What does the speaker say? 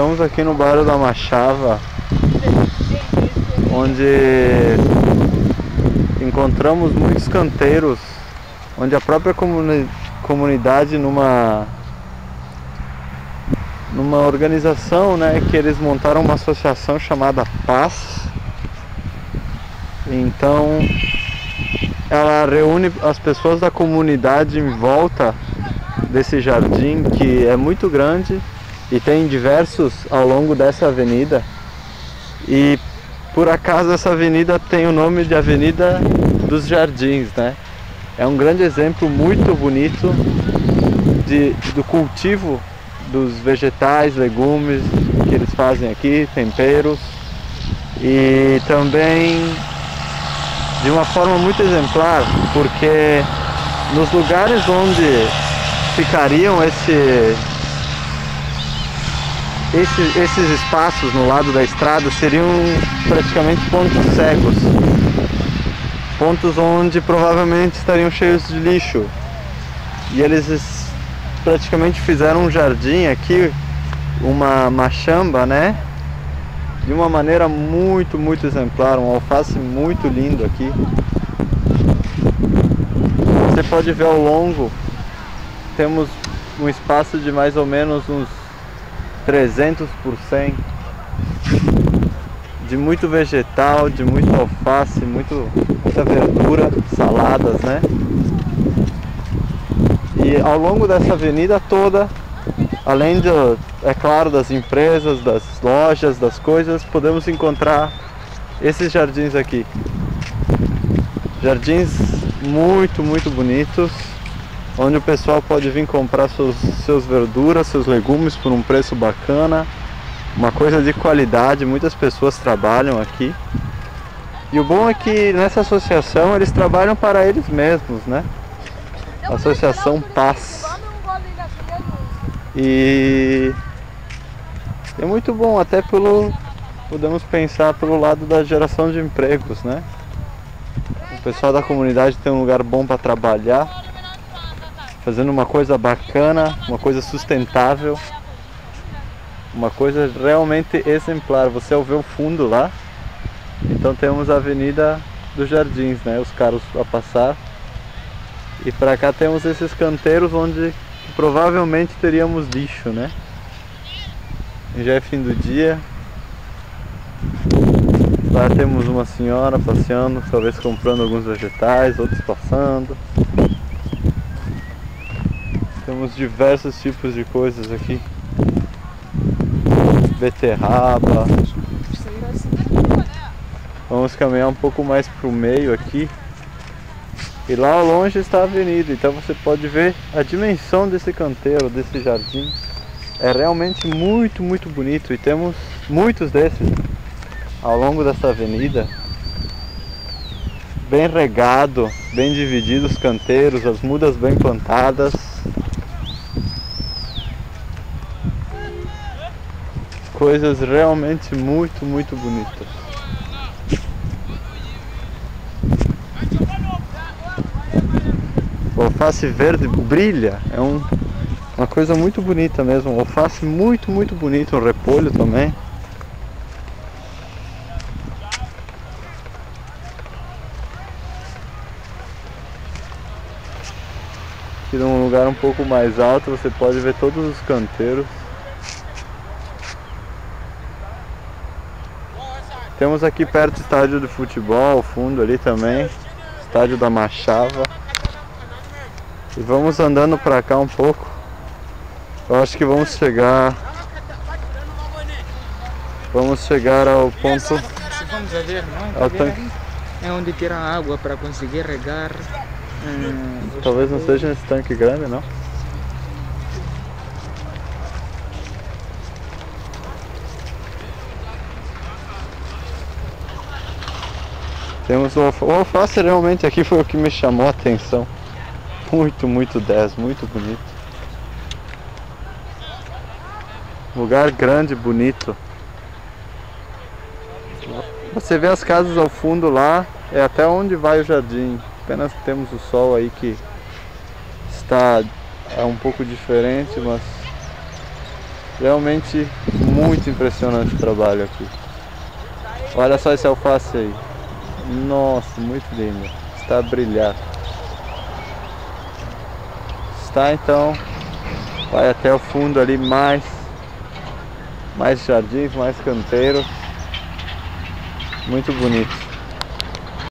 Estamos aqui no bairro da Machava, onde encontramos muitos canteiros, onde a própria comuni comunidade numa numa organização, né, que eles montaram uma associação chamada Paz. Então, ela reúne as pessoas da comunidade em volta desse jardim que é muito grande e tem diversos ao longo dessa avenida. E por acaso essa avenida tem o nome de Avenida dos Jardins, né? É um grande exemplo muito bonito de, do cultivo dos vegetais, legumes que eles fazem aqui, temperos e também de uma forma muito exemplar, porque nos lugares onde ficariam esse, esse, esses espaços no lado da estrada seriam praticamente pontos cegos, pontos onde provavelmente estariam cheios de lixo. E eles praticamente fizeram um jardim aqui, uma machamba, né? De uma maneira muito, muito exemplar, um alface muito lindo aqui. Você pode ver ao longo, temos um espaço de mais ou menos uns 300 por 100 de muito vegetal, de muito alface, muito, muita verdura, saladas, né? E ao longo dessa avenida toda, além de, é claro, das empresas, das lojas, das coisas, podemos encontrar esses jardins aqui. Jardins muito, muito bonitos, onde o pessoal pode vir comprar seus, seus verduras, seus legumes por um preço bacana, uma coisa de qualidade, muitas pessoas trabalham aqui. E o bom é que nessa associação eles trabalham para eles mesmos, né? Associação Paz. E é muito bom, até pelo podemos pensar pelo lado da geração de empregos, né? O pessoal da comunidade tem um lugar bom para trabalhar, fazendo uma coisa bacana, uma coisa sustentável, uma coisa realmente exemplar. Você ao ver o fundo lá, então temos a Avenida dos Jardins, né? Os carros a passar e para cá temos esses canteiros onde provavelmente teríamos lixo, né? Já é fim do dia. Lá temos uma senhora passeando, talvez comprando alguns vegetais, outros passando. Temos diversos tipos de coisas aqui. Beterraba. Vamos caminhar um pouco mais para o meio aqui. E lá ao longe está a avenida, então você pode ver a dimensão desse canteiro, desse jardim. É realmente muito, muito bonito e temos muitos desses ao longo dessa avenida. Bem regado, bem divididos os canteiros, as mudas bem plantadas. Coisas realmente muito, muito bonitas. O alface verde brilha, é um, uma coisa muito bonita mesmo. Um alface muito, muito bonito, um repolho também. Aqui num lugar um pouco mais alto você pode ver todos os canteiros. Temos aqui perto o estádio de futebol, ao fundo ali também, estádio da Machava. E vamos andando pra cá um pouco. Eu acho que vamos chegar. Vamos chegar ao ponto. Vamos ver, não? Ao tanque. É onde tira água para conseguir regar. hum, Talvez não seja nesse tanque grande, não. Temos o o alface realmente aqui foi o que me chamou a atenção. Muito, muito 10, muito bonito. Lugar grande, bonito. Você vê as casas ao fundo lá, é até onde vai o jardim. Apenas temos o sol aí que está é um pouco diferente, mas Realmente muito impressionante o trabalho aqui. Olha só esse alface aí. Nossa, muito lindo. Está a brilhar. Está então. Vai até o fundo ali mais. Mais jardins, mais canteiros. Muito bonito.